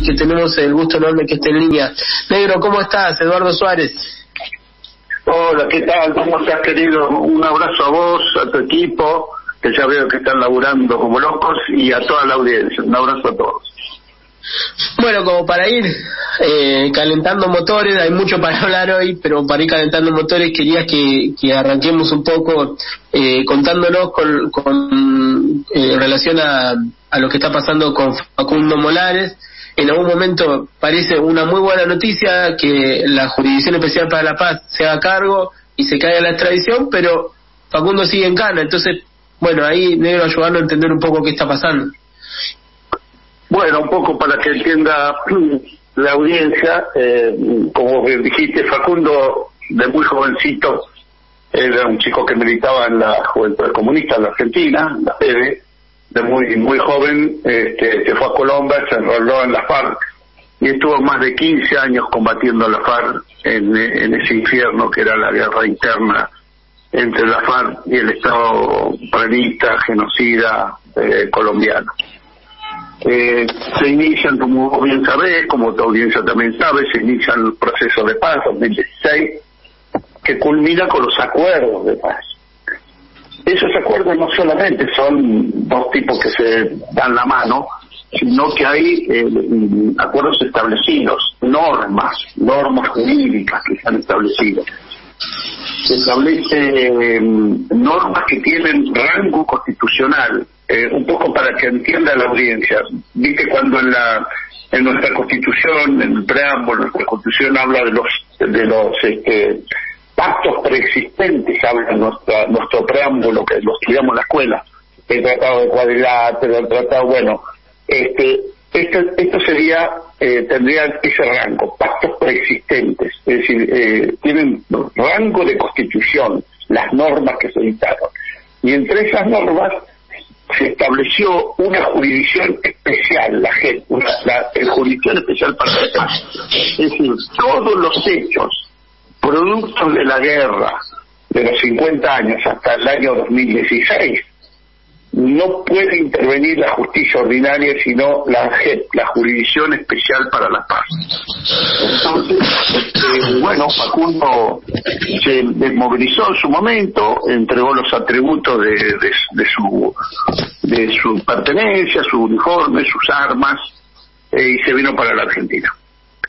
y que tenemos el gusto enorme que esté en línea. Negro, ¿cómo estás? Eduardo Suárez. Hola, ¿qué tal? ¿Cómo estás, querido? Un abrazo a vos, a tu equipo, que ya veo que están laburando como locos, y a toda la audiencia. Un abrazo a todos. Bueno, como para ir eh, calentando motores, hay mucho para hablar hoy, pero para ir calentando motores quería que, que arranquemos un poco eh, contándonos con, con eh, relación a, a lo que está pasando con Facundo Molares. En algún momento parece una muy buena noticia que la Jurisdicción Especial para la Paz se haga cargo y se caiga la extradición, pero Facundo sigue en cana. Entonces, bueno, ahí negro ayudando a entender un poco qué está pasando. Bueno, un poco para que entienda la audiencia, eh, como dijiste, Facundo, de muy jovencito, era un chico que militaba en la Juventud Comunista en la Argentina, la PEDE, de muy muy joven, este, se fue a Colombia, se enroló en la FARC y estuvo más de 15 años combatiendo la FARC en, ese infierno que era la guerra interna entre la FARC y el Estado planista, genocida eh, colombiano. Eh, se inician, como bien sabés, como tu audiencia también sabe, se inicia el proceso de paz 2016, que culmina con los acuerdos de paz. Esos acuerdos no solamente son dos tipos que se dan la mano, sino que hay eh, acuerdos establecidos, normas, normas jurídicas que se han establecido. Se establece eh, normas que tienen rango constitucional, eh, un poco para que entienda la audiencia. Viste cuando en la en nuestra constitución, en el preámbulo, nuestra constitución habla de los de los este, pactos preexistentes, habla nuestra, nuestro preámbulo que lo estudiamos la escuela, el tratado de cuadrilátero, el tratado, bueno, este esto, esto sería, eh, tendría ese rango, pactos preexistentes, es decir, eh, tienen rango de constitución, las normas que se dictaron. Y entre esas normas se estableció una jurisdicción especial, la, la, la jurisdicción especial para la paz. Es decir, todos los hechos productos de la guerra de los 50 años hasta el año 2016 no puede intervenir la justicia ordinaria sino la la jurisdicción especial para la paz. Entonces, eh, bueno, Facundo se desmovilizó en su momento, entregó los atributos de, de, de su de su pertenencia, su uniforme, sus armas, eh, y se vino para la Argentina.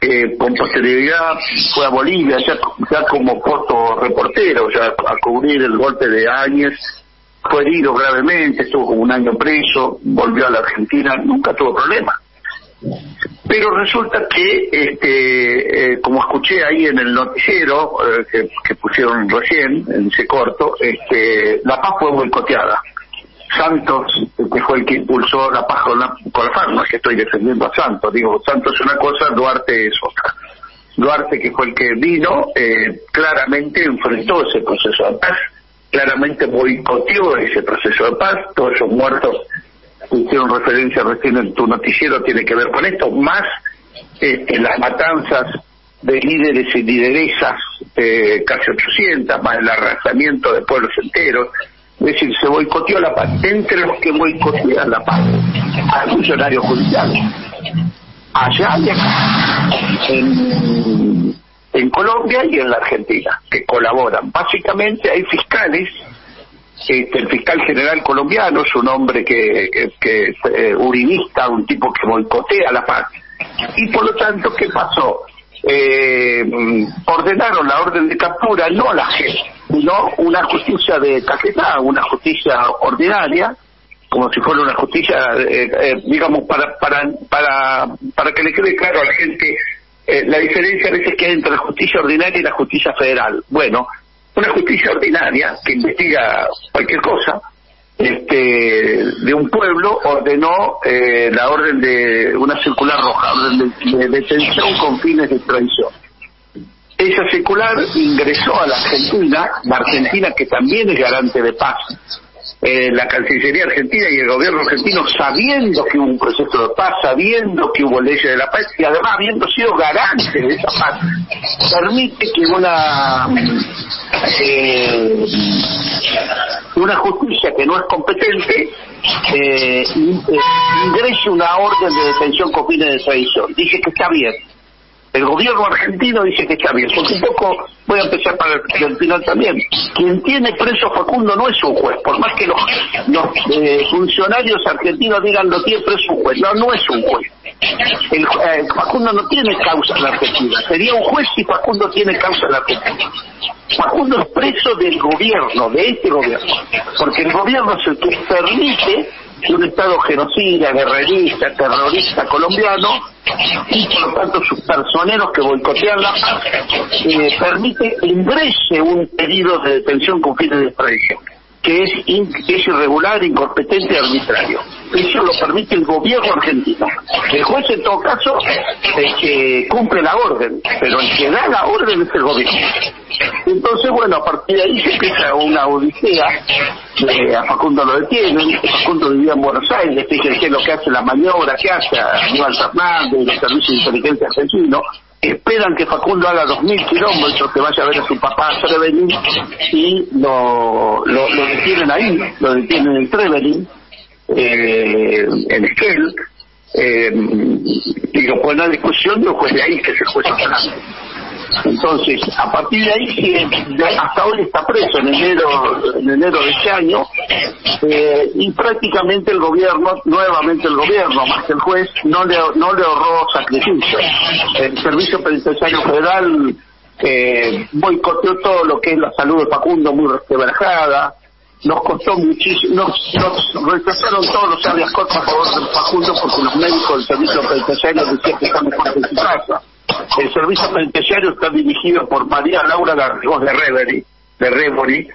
Eh, con posterioridad fue a Bolivia, ya, ya como fotoreportero, ya a cubrir el golpe de Áñez fue herido gravemente, estuvo como un año preso, volvió a la Argentina, nunca tuvo problema. Pero resulta que, este, eh, como escuché ahí en el noticiero eh, que, que, pusieron recién, en ese corto, este, la paz fue boicoteada. Santos, que fue el que impulsó la paz con la, con la FARC, no es que estoy defendiendo a Santos, digo, Santos es una cosa, Duarte es otra. Duarte, que fue el que vino, eh, claramente enfrentó ese proceso de paz claramente boicoteó ese proceso de paz, todos esos muertos hicieron referencia recién en tu noticiero tiene que ver con esto, más este, las matanzas de líderes y lideresas, eh, casi 800, más el arrasamiento de pueblos enteros, es decir, se boicoteó la paz. Entre los que boicotean la paz, hay funcionarios judiciales. Allá y acá, en en Colombia y en la Argentina, que colaboran. Básicamente hay fiscales, este, el fiscal general colombiano es un hombre que, que, es eh, uribista, un tipo que boicotea la paz. Y por lo tanto, ¿qué pasó? Eh, ordenaron la orden de captura, no a la gente, sino una justicia de cajetá, una justicia ordinaria, como si fuera una justicia, eh, eh, digamos, para, para, para, para que le quede claro a la gente eh, la diferencia a veces que hay entre la justicia ordinaria y la justicia federal. Bueno, una justicia ordinaria que investiga cualquier cosa, este, de un pueblo ordenó eh, la orden de una circular roja, orden de, detención con fines de extradición. Esa circular ingresó a la Argentina, la Argentina que también es garante de paz eh, la Cancillería Argentina y el gobierno argentino sabiendo que hubo un proceso de paz, sabiendo que hubo leyes de la paz y además habiendo sido garante de esa paz, permite que una eh, una justicia que no es competente eh, ingrese una orden de detención con fines de extradición. Dice que está bien. El gobierno argentino dice que está bien, porque un poco, voy a empezar para el, final también, quien tiene preso Facundo no es un juez, por más que los, eh, funcionarios argentinos digan lo tiene preso un juez, no, no es un juez. El, eh, Facundo no tiene causa en la Argentina, sería un juez si Facundo tiene causa en la Argentina. Facundo es preso del gobierno, de este gobierno, porque el gobierno es el que permite un Estado genocida, guerrerista, terrorista colombiano, y por lo tanto sus personeros que boicotean la paz, eh, permite ingrese un pedido de detención con fines de extradición que es, es irregular, incompetente y arbitrario. Eso lo permite el gobierno argentino. El juez, en todo caso, es que cumple la orden, pero el que da la orden es el gobierno. Entonces, bueno, a partir de ahí se empieza una odisea. Eh, a Facundo lo detienen. Facundo vivía en Buenos Aires. Fíjense lo que hace la maniobra que hace Aníbal Fernández y los servicios de inteligencia argentinos esperan que Facundo haga dos mil kilómetros, que vaya a ver a su papá a Trevelin y lo, lo, detienen ahí, lo detienen en Trevelin, eh, en Esquel, eh, y lo ponen a discusión y juez de ahí, que es el juez entonces, a partir de ahí, hasta hoy está preso en enero, en enero de este año, eh, y prácticamente el gobierno, nuevamente el gobierno, más que el juez, no le, no le ahorró sacrificio. El Servicio Penitenciario Federal eh, boicoteó todo lo que es la salud de Facundo, muy resquebrajada, nos costó muchísimo, nos, nos rechazaron todos los áreas cortas a favor Facundo porque los médicos del servicio penitenciario decían que está mejor en su casa. El servicio penitenciario está dirigido por María Laura Garrigós de Revery, de Revery,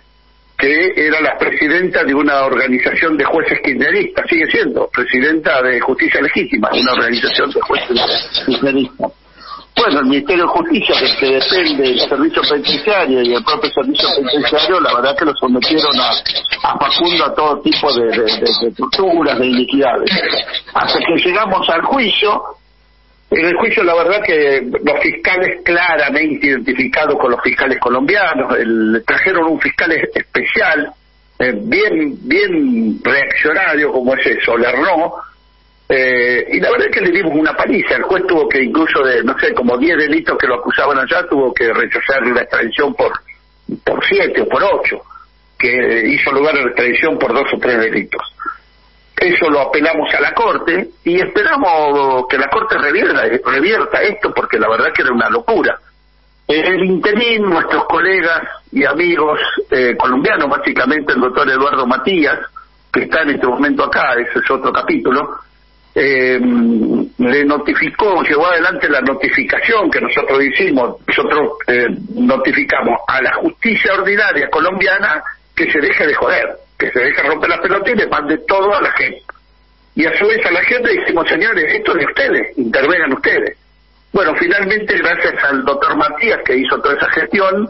que era la presidenta de una organización de jueces kirchneristas, sigue siendo presidenta de Justicia Legítima, una organización de jueces kirchneristas. Bueno, el Ministerio de Justicia, que, depende del servicio penitenciario y el propio servicio penitenciario, la verdad que lo sometieron a, a Facundo a todo tipo de, de torturas, de iniquidades. Hasta que llegamos al juicio, en el juicio, la verdad que los fiscales claramente identificados con los fiscales colombianos, el, trajeron un fiscal especial, eh, bien bien reaccionario como es eso, Lerno, eh, y la verdad que le dimos una paliza. El juez tuvo que, incluso de, no sé, como 10 delitos que lo acusaban allá, tuvo que rechazar la extradición por por 7 o por 8, que hizo lugar a la extradición por dos o tres delitos. Eso lo apelamos a la Corte y esperamos que la Corte revierta, revierta esto porque la verdad que era una locura. En el interín, nuestros colegas y amigos eh, colombianos, básicamente el doctor Eduardo Matías, que está en este momento acá, ese es otro capítulo, eh, le notificó, llevó adelante la notificación que nosotros hicimos, nosotros eh, notificamos a la justicia ordinaria colombiana que se deje de joder que se deja romper la pelota y le mande todo a la gente. Y a su vez a la gente decimos, señores, esto es de ustedes, intervengan ustedes. Bueno, finalmente, gracias al doctor Matías que hizo toda esa gestión,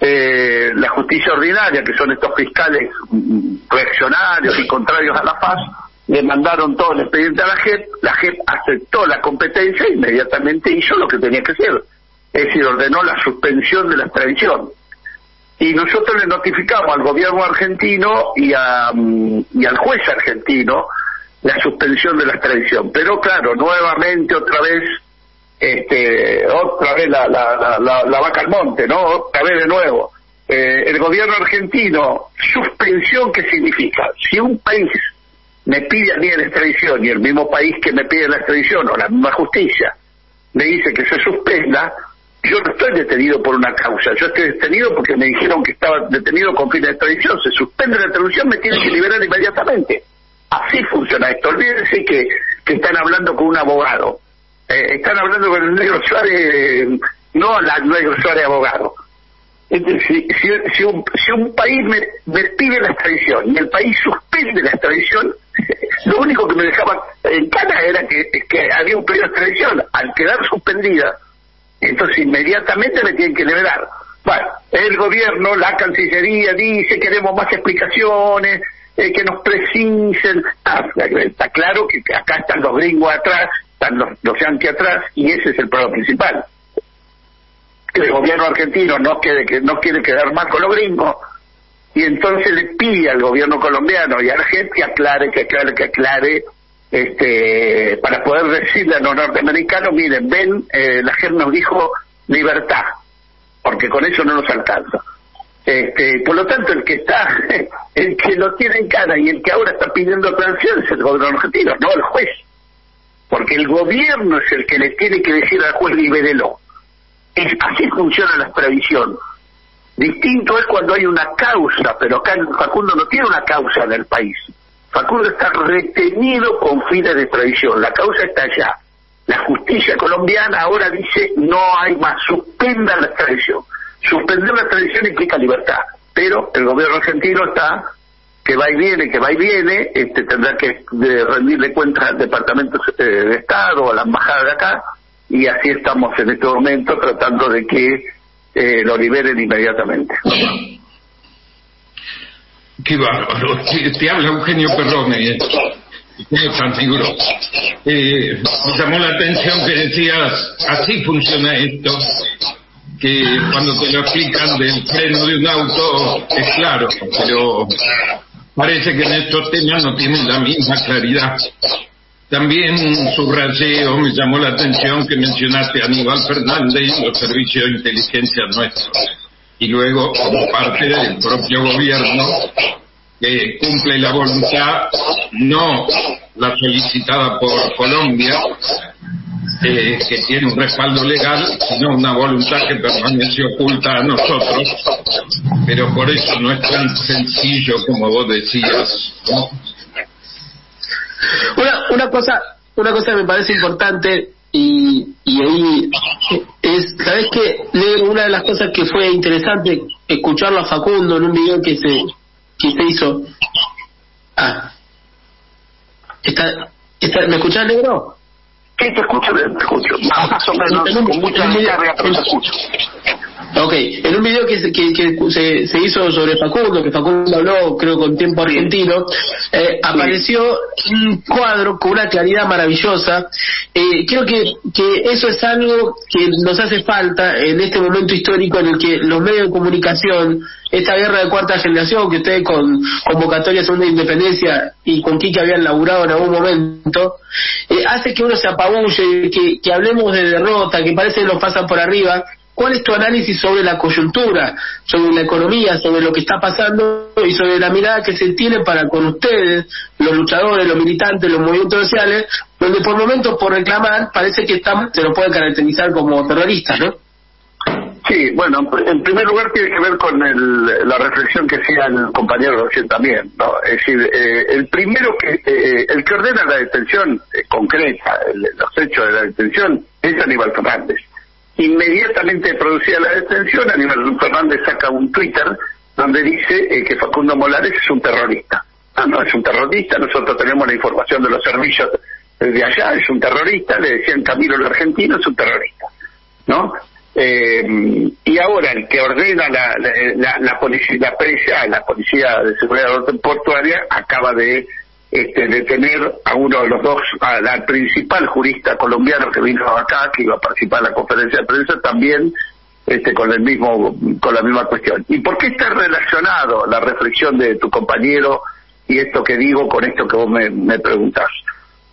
eh, la justicia ordinaria, que son estos fiscales mm, reaccionarios y contrarios a la paz, le mandaron todo el expediente a la JEP, la JEP aceptó la competencia e inmediatamente hizo lo que tenía que hacer, es decir, ordenó la suspensión de la extradición y nosotros le notificamos al gobierno argentino y, a, mm, y al juez argentino la suspensión de la extradición. Pero claro, nuevamente otra vez, este, otra vez la, la, la, la vaca al monte, ¿no? Otra vez de nuevo. Eh, el gobierno argentino, suspensión, ¿qué significa? Si un país me pide a mí la extradición y el mismo país que me pide la extradición o la misma justicia me dice que se suspenda, yo no estoy detenido por una causa, yo estoy detenido porque me dijeron que estaba detenido con fines de extradición, se suspende la extradición, me tienen que liberar inmediatamente. Así funciona esto. Olvídense que, que están hablando con un abogado. Eh, están hablando con el negro Suárez, no la negro Suárez abogado. si, si, un, si un país me, me pide la extradición y el país suspende la extradición, lo único que me dejaba en cara era que, que había un pedido de extradición. Al quedar suspendida, entonces inmediatamente me tienen que liberar. Bueno, el gobierno, la Cancillería dice queremos más explicaciones, eh, que nos precisen. Ah, está claro que acá están los gringos atrás, están los, los atrás, y ese es el problema principal. Que el gobierno argentino no quiere, que no quiere quedar mal con los gringos, y entonces le pide al gobierno colombiano y a la gente que aclare, que aclare, que aclare, este, para poder decirle a los norteamericanos, miren, ven, eh, la gente nos dijo libertad, porque con eso no nos alcanza. Este, por lo tanto, el que está, el que lo tiene en cara y el que ahora está pidiendo transición es el gobierno argentino, no el juez. Porque el gobierno es el que le tiene que decir al juez libérelo. Es, así funciona la extradición. Distinto es cuando hay una causa, pero acá Facundo no tiene una causa en el país. Facundo está retenido con fines de extradición. La causa está allá. La justicia colombiana ahora dice no hay más, suspenda la extradición. Suspender la extradición implica libertad, pero el gobierno argentino está que va y viene, que va y viene, este, tendrá que rendirle cuentas al Departamento eh, de Estado, a la Embajada de acá, y así estamos en este momento tratando de que eh, lo liberen inmediatamente. Qué bárbaro. Te, habla Eugenio Perrone. Eh. Eh, me llamó la atención que decías, así funciona esto, que cuando te lo explican del freno de un auto es claro, pero parece que en estos temas no tienen la misma claridad. También subrayé o me llamó la atención que mencionaste a Aníbal Fernández y los servicios de inteligencia nuestros. Y luego, como parte del propio gobierno, que cumple la voluntad, no la solicitada por Colombia, eh, que tiene un respaldo legal, sino una voluntad que permanece oculta a nosotros, pero por eso no es tan sencillo como vos decías. Una, una cosa una cosa que me parece importante y, y ahí es, ¿sabes qué? Una de las cosas que fue interesante escucharlo a Facundo en un video que se, que se hizo. Ah. Está, está, ¿Me escuchás, negro? Sí, te escucho, te escucho. Más o menos, con mucha carga, pero te escucho. Ok, en un video que, que, que se, se, hizo sobre Facundo, que Facundo habló, creo, con tiempo argentino, eh, apareció un cuadro con una claridad maravillosa. Eh, creo que, que eso es algo que nos hace falta en este momento histórico en el que los medios de comunicación, esta guerra de cuarta generación que ustedes con convocatoria segunda independencia y con Kike habían laburado en algún momento, eh, hace que uno se apabulle, que, que hablemos de derrota, que parece que nos pasan por arriba ¿Cuál es tu análisis sobre la coyuntura, sobre la economía, sobre lo que está pasando y sobre la mirada que se tiene para con ustedes, los luchadores, los militantes, los movimientos sociales, donde por momentos por reclamar parece que estamos, se nos puede caracterizar como terroristas, ¿no? Sí, bueno, en primer lugar tiene que ver con el, la reflexión que hacía el compañero recién también, ¿no? Es decir, eh, el primero que, eh, el que ordena la detención eh, concreta, los hechos de la detención, es Aníbal Fernández Inmediatamente producida la detención, Aníbal Fernández saca un Twitter donde dice eh, que Facundo Molares es un terrorista. Ah, no, es un terrorista, nosotros tenemos la información de los servicios de allá, es un terrorista, le decían Camilo el argentino, es un terrorista, ¿no? Eh, y ahora el que ordena la, la, policía, la, la policía de seguridad portuaria acaba de este, detener a uno de los dos, al principal jurista colombiano que vino acá, que iba a participar en la conferencia de prensa, también este, con el mismo, con la misma cuestión. ¿Y por qué está relacionado la reflexión de tu compañero y esto que digo con esto que vos me, me preguntás?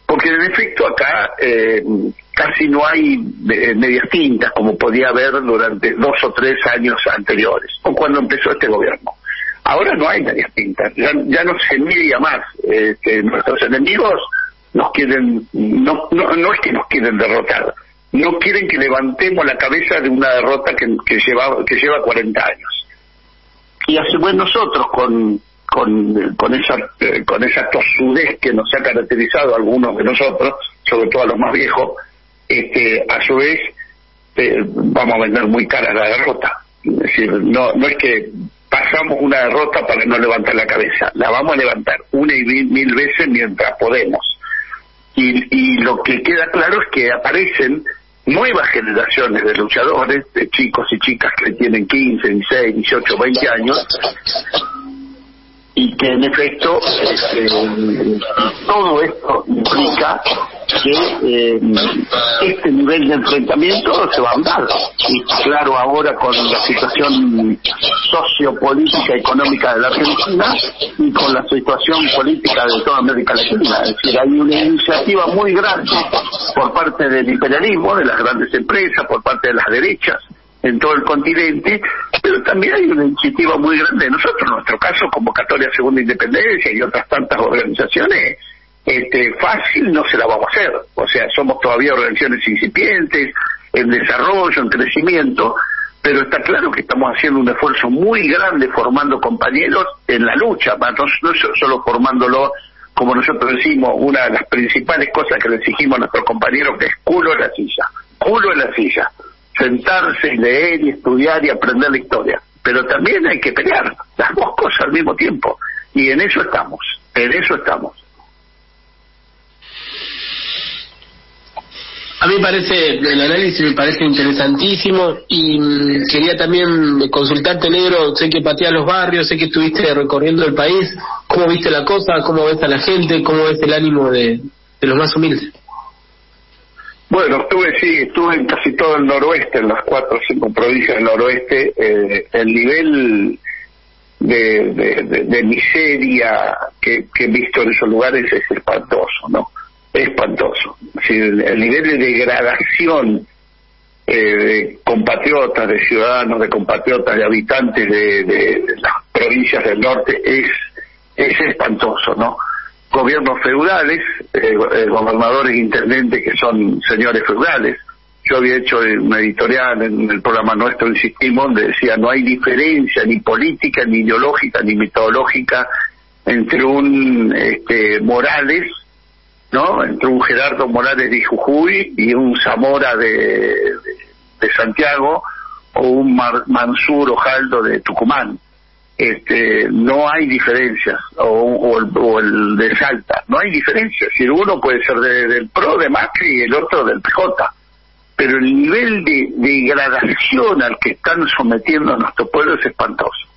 Porque en efecto acá eh, casi no hay eh, medias tintas como podía haber durante dos o tres años anteriores, o cuando empezó este gobierno. Ahora no hay medias tintas, ya, no se media más. Este, nuestros enemigos nos quieren, no, no, no es que nos quieren derrotar, no quieren que levantemos la cabeza de una derrota que, que, lleva, que lleva 40 años. Y vez nosotros, con, con, con, esa, eh, con esa tosudez que nos ha caracterizado a algunos de nosotros, sobre todo a los más viejos, este, a su vez eh, vamos a vender muy cara la derrota. Es decir, no, no es que una derrota para no levantar la cabeza. La vamos a levantar una y mil veces mientras podemos. Y, y lo que queda claro es que aparecen nuevas generaciones de luchadores, de chicos y chicas que tienen 15, 16, 18, 20 años, y que en efecto este, todo esto implica que eh, este nivel de enfrentamiento se va a andar. Y claro, ahora con la situación sociopolítica económica de la Argentina y con la situación política de toda América Latina. Es decir, hay una iniciativa muy grande por parte del imperialismo, de las grandes empresas, por parte de las derechas en todo el continente, pero también hay una iniciativa muy grande de nosotros, en nuestro caso, Convocatoria Segunda Independencia y otras tantas organizaciones, este, fácil no se la vamos a hacer. O sea, somos todavía organizaciones incipientes, en desarrollo, en crecimiento, pero está claro que estamos haciendo un esfuerzo muy grande formando compañeros en la lucha, no, no solo formándolo, como nosotros decimos, una de las principales cosas que le exigimos a nuestros compañeros, que es culo en la silla, culo en la silla, sentarse, leer y estudiar y aprender la historia. Pero también hay que pelear las dos cosas al mismo tiempo, y en eso estamos, en eso estamos. A mí parece, el análisis me parece interesantísimo y mm, quería también consultarte, Negro, sé que pateas los barrios, sé que estuviste recorriendo el país, ¿cómo viste la cosa? ¿Cómo ves a la gente? ¿Cómo ves el ánimo de, los más humildes? Bueno, estuve, sí, estuve en casi todo el noroeste, en las cuatro o cinco provincias del noroeste. Eh, el nivel de, de, miseria que, he visto en esos lugares es espantoso, ¿no? espantoso. el, nivel de degradación eh, de compatriotas, de ciudadanos, de compatriotas, de habitantes de, las provincias del norte es, es espantoso, ¿no? Gobiernos feudales, eh, eh, gobernadores intendentes que son señores feudales. Yo había hecho una editorial en el programa nuestro, insistimos, donde decía no hay diferencia ni política, ni ideológica, ni metodológica entre un este, Morales ¿no? Entre un Gerardo Morales de Jujuy y un Zamora de, Santiago o un Mansur Ojaldo de Tucumán. Este, no hay diferencias, o, el, de Salta, no hay diferencias. Si uno puede ser del PRO de Macri y el otro del PJ, pero el nivel de, degradación al que están sometiendo a nuestro pueblo es espantoso.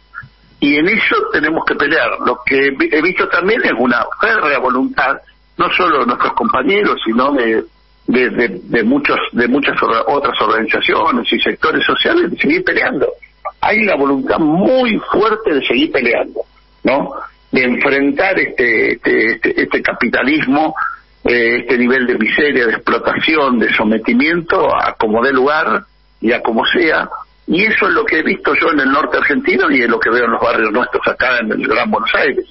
Y en eso tenemos que pelear. Lo que he visto también es una férrea voluntad no solo de nuestros compañeros, sino de, de, muchos de muchas otras organizaciones y sectores sociales de seguir peleando. Hay una voluntad muy fuerte de seguir peleando, ¿no? De enfrentar este este, este, este capitalismo, eh, este nivel de miseria, de explotación, de sometimiento a como dé lugar y a como sea. Y eso es lo que he visto yo en el norte argentino y es lo que veo en los barrios nuestros acá en el Gran Buenos Aires.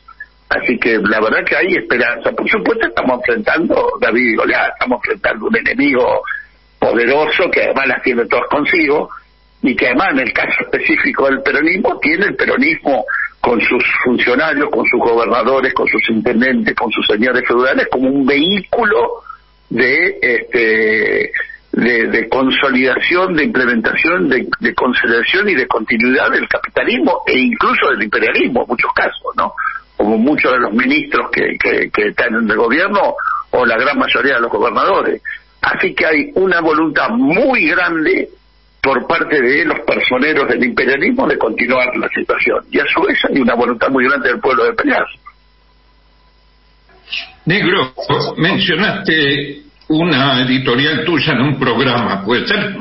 Así que la verdad que hay esperanza. Por supuesto estamos enfrentando, David Goliat, estamos enfrentando un enemigo poderoso que además las tiene todas consigo y que además en el caso específico del peronismo tiene el peronismo con sus funcionarios, con sus gobernadores, con sus intendentes, con sus señores feudales como un vehículo de este de, consolidación, de implementación, de, de consolidación y de continuidad del capitalismo e incluso del imperialismo en muchos casos, ¿no? como muchos de los ministros que, que, están en el gobierno o la gran mayoría de los gobernadores. Así que hay una voluntad muy grande por parte de los personeros del imperialismo de continuar la situación. Y a su vez hay una voluntad muy grande del pueblo de pelear. Negro, mencionaste una editorial tuya en un programa, ¿puede ser?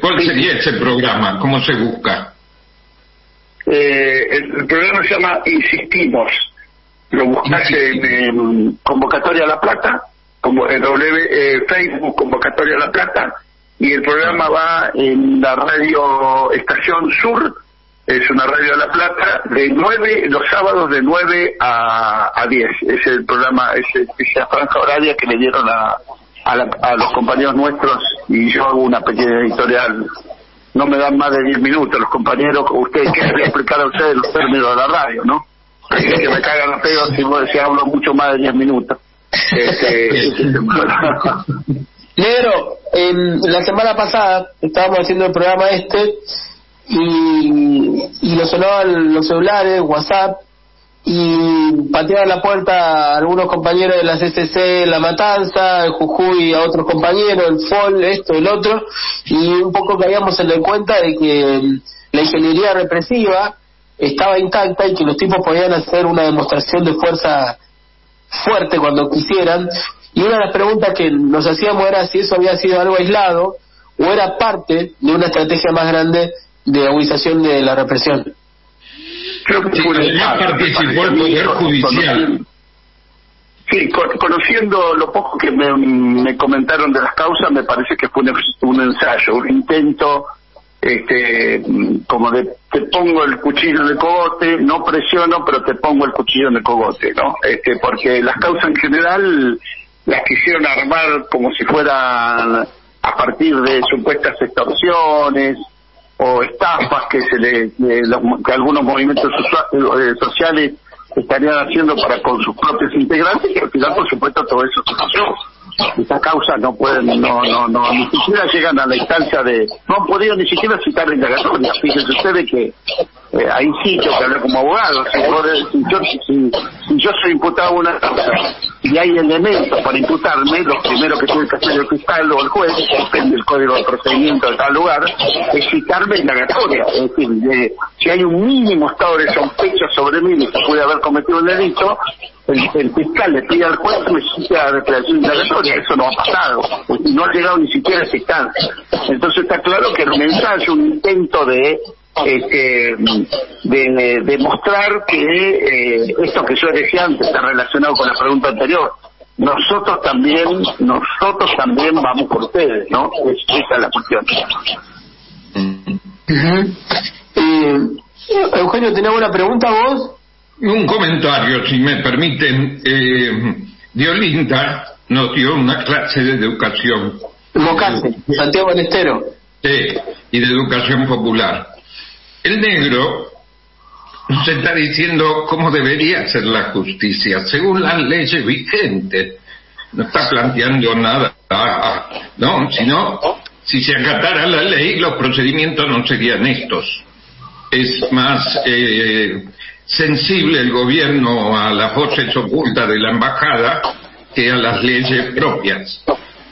¿Cuál sería ese programa? ¿Cómo se busca? Eh, el, programa se llama Insistimos. Lo buscas en, Convocatoria La Plata, como en w, eh, Facebook Convocatoria La Plata, y el programa va en la radio Estación Sur, es una radio de La Plata, de 9, los sábados de 9 a, a 10. Es el programa, es, esa franja horaria que le dieron a, a, los compañeros nuestros y yo hago una pequeña editorial no me dan más de 10 minutos los compañeros, ustedes quieren explicar a ustedes los términos de la radio, ¿no? que me cagan los pedos si, si hablo mucho más de 10 minutos. Este, Negro, la semana pasada estábamos haciendo el programa este y, nos sonaban los celulares, WhatsApp, y pateaban la puerta a algunos compañeros de la CCC La Matanza, Jujuy a otros compañeros, el FOL, esto, el otro, y un poco caíamos en la cuenta de que mm, la ingeniería represiva estaba intacta y que los tipos podían hacer una demostración de fuerza fuerte cuando quisieran Y una de las preguntas que nos hacíamos era si eso había sido algo aislado o era parte de una estrategia más grande de agudización de la represión. Creo que participó el Poder Judicial. Sí, conociendo lo poco que me, comentaron de las causas, me parece que fue un, ensayo, un intento, este, como de te pongo el cuchillo en el cogote, no presiono, pero te pongo el cuchillo en el cogote, ¿no? Este, porque las causas en general las quisieron armar como si fueran a partir de supuestas extorsiones o estafas que se le, que algunos movimientos eh, sociales estarían haciendo para con sus propios integrantes y al final por supuesto todo eso se pasó. Estas causas no pueden no no no ni siquiera llegan a la instancia de no han podido ni siquiera citar la indagatoria fíjense ustedes que eh, ahí sí tengo que hablar como abogado. Si, yo, si, yo soy imputado una causa y hay elementos para imputarme lo primero que tiene que hacer el fiscal o el juez depende del código de procedimiento de tal lugar es citarme indagatoria es decir de, si hay un mínimo estado de sospecha sobre mí que puede haber cometido un delito el, fiscal le pide al juez que me cite a declaración indagatoria eso no ha pasado no ha llegado ni siquiera a esa instancia entonces está claro que el mensaje un intento de este, de demostrar que eh, esto que yo decía antes está relacionado con la pregunta anterior. Nosotros también, nosotros también vamos por ustedes, ¿no? esa es la cuestión. eh, Eugenio, ¿tenés una pregunta vos? Un comentario, si me permiten. Eh, Diolinda nos dio una clase de educación. Mocante, Santiago Anestero. Sí, y de educación popular. El negro nos está diciendo cómo debería ser la justicia, según las leyes vigentes. No está planteando nada, no, sino si se acatara la ley, los procedimientos no serían estos. Es más eh, sensible el gobierno a las voces ocultas de la embajada que a las leyes propias.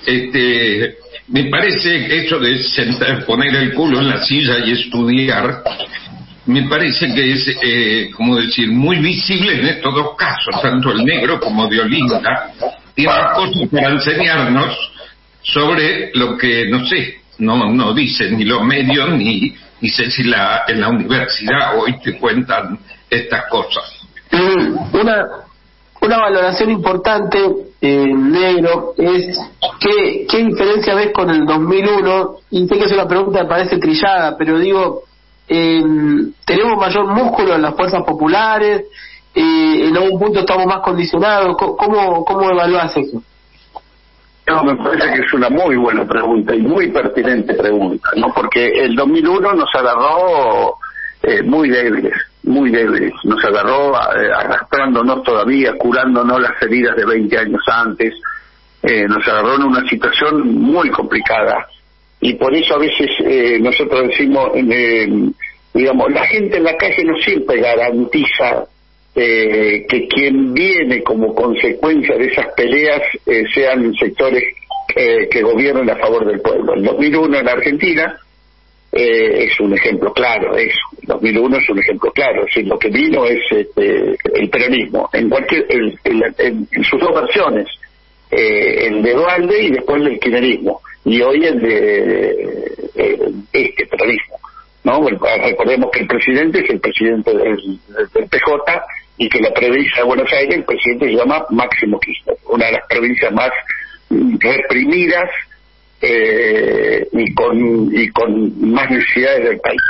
Este, me parece eso de sentar, poner el culo en la silla y estudiar, me parece que es, eh, como decir, muy visible en estos dos casos, tanto el negro como Diolinda, tienen cosas para enseñarnos sobre lo que, no sé, no, no dicen ni los medios, ni, ni sé si la, en la universidad hoy te cuentan estas cosas. Una, una valoración importante, eh, negro, es ¿qué, qué diferencia ves con el 2001? Y sé que es una pregunta que parece trillada, pero digo, eh, ¿tenemos mayor músculo en las fuerzas populares? Eh, ¿En algún punto estamos más condicionados? ¿Cómo, cómo evaluás eso? No, me parece que es una muy buena pregunta y muy pertinente pregunta, ¿no? Porque el 2001 nos agarró eh, muy débiles muy débiles. Nos agarró eh, arrastrándonos todavía, curándonos las heridas de 20 años antes. Eh, nos agarró en una situación muy complicada. Y por eso a veces eh, nosotros decimos, digamos, la gente en la calle no siempre garantiza que quien viene como consecuencia de esas peleas sean sectores que gobiernen a favor del pueblo. En 2001 en Argentina eh, es un ejemplo claro eso. 2001 es un ejemplo claro. Es lo que vino es este, el peronismo, en cualquier en, sus dos versiones, eh, el de Dualde y después el kirchnerismo, y hoy el de este peronismo. ¿no? recordemos que el presidente es el presidente del, PJ y que la provincia de Buenos Aires, el presidente se llama Máximo Kirchner, una de las provincias más reprimidas eh, y con y con más necesidades del país.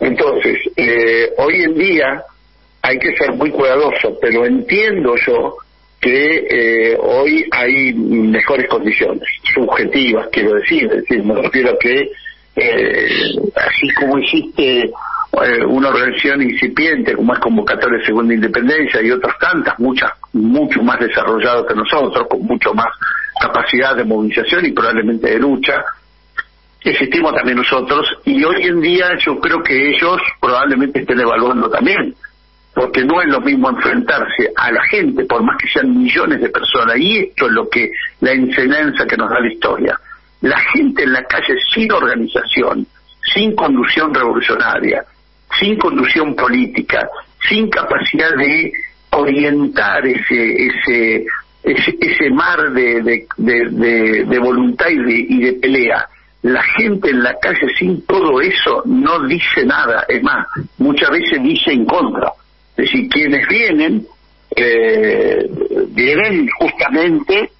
Entonces, eh, hoy en día hay que ser muy cuidadoso, pero entiendo yo que eh, hoy hay mejores condiciones, subjetivas, quiero decir, decir, me refiero a que eh, así como existe eh, una organización incipiente como es Convocatoria de Segunda Independencia y otras tantas, muchas, mucho más desarrolladas que nosotros, con mucho más capacidad de movilización y probablemente de lucha, existimos también nosotros y hoy en día yo creo que ellos probablemente estén evaluando también, porque no es lo mismo enfrentarse a la gente, por más que sean millones de personas, y esto es lo que la enseñanza que nos da la historia. La gente en la calle sin organización, sin conducción revolucionaria, sin conducción política, sin capacidad de orientar ese, ese ese, ese mar de, de, de, voluntad y de, y de pelea. La gente en la calle sin todo eso no dice nada, es más, muchas veces dice en contra. Es decir, quienes vienen, eh, vienen justamente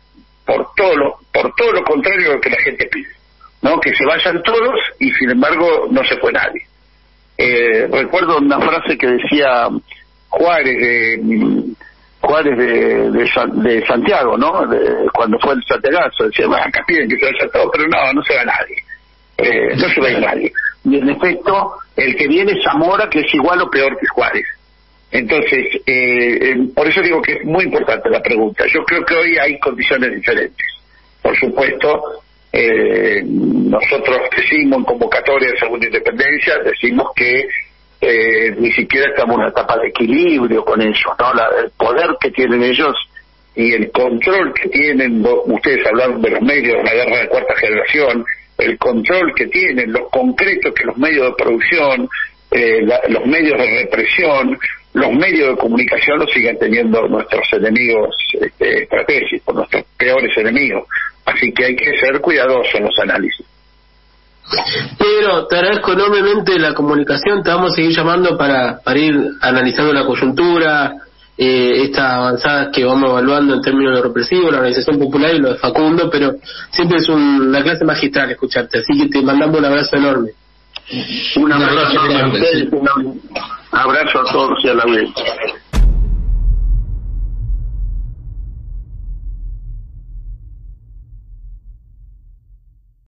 por todo lo, por todo lo contrario a lo que la gente pide, ¿no? Que se vayan todos y sin embargo no se fue nadie. Eh, recuerdo una frase que decía Juárez de Juárez de, de, Santiago, ¿no? cuando fue el Santiagazo, decía, bueno, acá piden que se vaya todo, pero no, no se va nadie. Eh, no se va nadie. Y en efecto, el que viene es Zamora, que es igual o peor que Juárez. Entonces, eh, eh, por eso digo que es muy importante la pregunta. Yo creo que hoy hay condiciones diferentes. Por supuesto, eh, nosotros decimos en convocatoria de Segunda Independencia, decimos que eh, ni siquiera estamos en una etapa de equilibrio con ellos, ¿no? el poder que tienen ellos y el control que tienen, ustedes hablaron de los medios de la guerra de cuarta generación, el control que tienen, los concretos que los medios de producción, eh, los medios de represión, los medios de comunicación los siguen teniendo nuestros enemigos este, estratégicos, nuestros peores enemigos. Así que hay que ser cuidadosos en los análisis. Pedro, te agradezco enormemente la comunicación, te vamos a seguir llamando para, para ir analizando la coyuntura, eh, estas avanzadas que vamos evaluando en términos de lo represivo, la organización popular y lo de Facundo, pero siempre es una clase magistral escucharte, así que te mandamos un abrazo enorme. Un abrazo, a, ustedes, un abrazo a todos y a la vez.